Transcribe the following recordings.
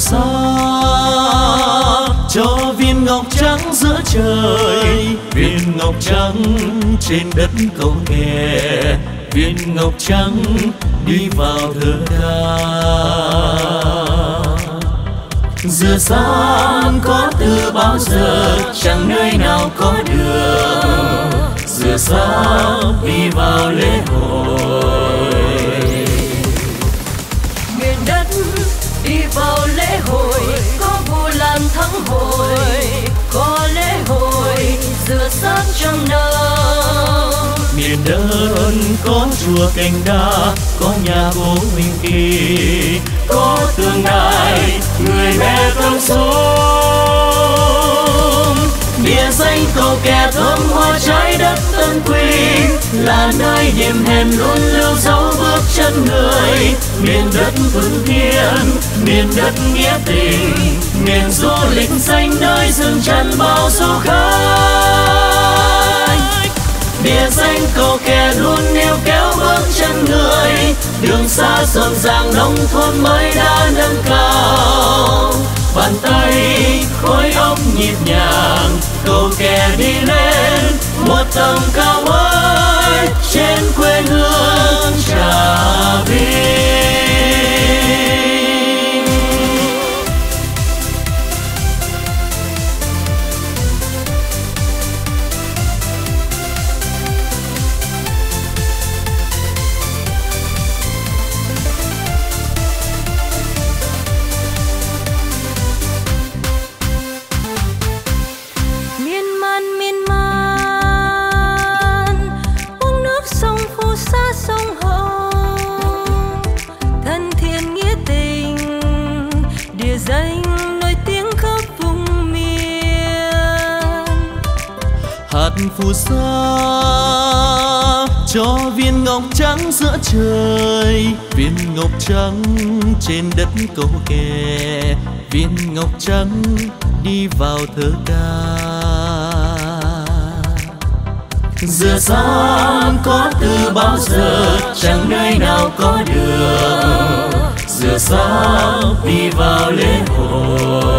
xa, cho viên ngọc trắng giữa trời, viên ngọc trắng trên đất cầu kè viên ngọc trắng đi vào thơ ca. Giữa sáng có từ bao giờ, chẳng nơi nào có đường. Giữa sáng đi đơn có chùa cành đa, có nhà gỗ minh kỳ, có tương đài người mẹ tâm xuống. Địa danh cầu kè thơm hoa trái đất tân quy là nơi điểm hẹn luôn lưu dấu bước chân người. Miền đất phương thiên miền đất nghĩa tình, miền du lịch xanh nơi dừng chân bao du khách địa danh cầu kè luôn níu kéo bước chân người. Đường xa rộn ràng nông thôn mới đã nâng cao. Bàn tay khối óc nhịp nhàng, cầu kè đi lên. Một tầm cao mới trên quê hương trà vinh. Mặt phù sa, cho viên ngọc trắng giữa trời, viên ngọc trắng trên đất cầu kè. Viên ngọc trắng đi vào thơ ca. Giữa sáng có từ bao giờ, chẳng nơi nào có đường. Giữa sáng đi vào lễ hội.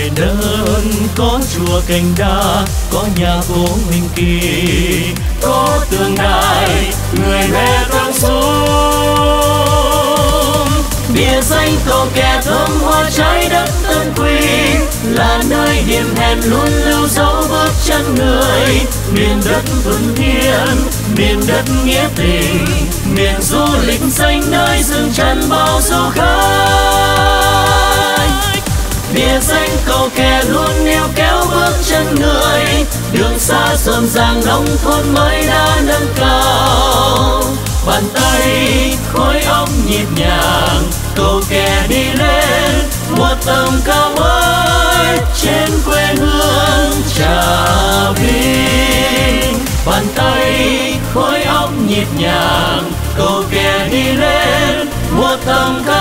Đền đơn có chùa cành đa, có nhà cố minh kỳ, có tượng đài người mẹ tăng xuống. Bia danh cầu kè thơm hoa trái đất tân quy là nơi điểm hẹn luôn lưu dấu bước chân người. Miền đất vững thiên miền đất nghĩa tình, miền du lịch xanh nơi dừng chân bao du khách bia danh cầu kè luôn níu kéo bước chân người. Đường xa rộn ràng nông thôn mới đã nâng cao. Bàn tay khối óc nhịp nhàng, cầu kè đi lên. Một tầm cao mới trên quê hương trà vinh. Bàn tay khối óc nhịp nhàng, cầu kè đi lên. Một tầm cao